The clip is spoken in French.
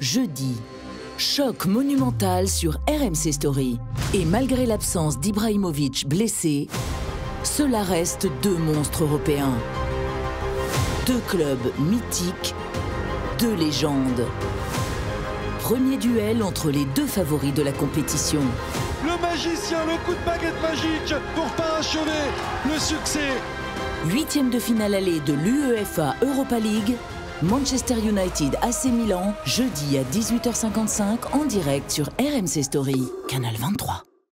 jeudi. Choc monumental sur RMC Story. Et malgré l'absence d'Ibrahimovic blessé, cela reste deux monstres européens. Deux clubs mythiques, deux légendes. Premier duel entre les deux favoris de la compétition. Le magicien, le coup de baguette magique pour parachever le succès. Huitième de finale allée de l'UEFA Europa League, Manchester United AC Milan, jeudi à 18h55 en direct sur RMC Story, canal 23.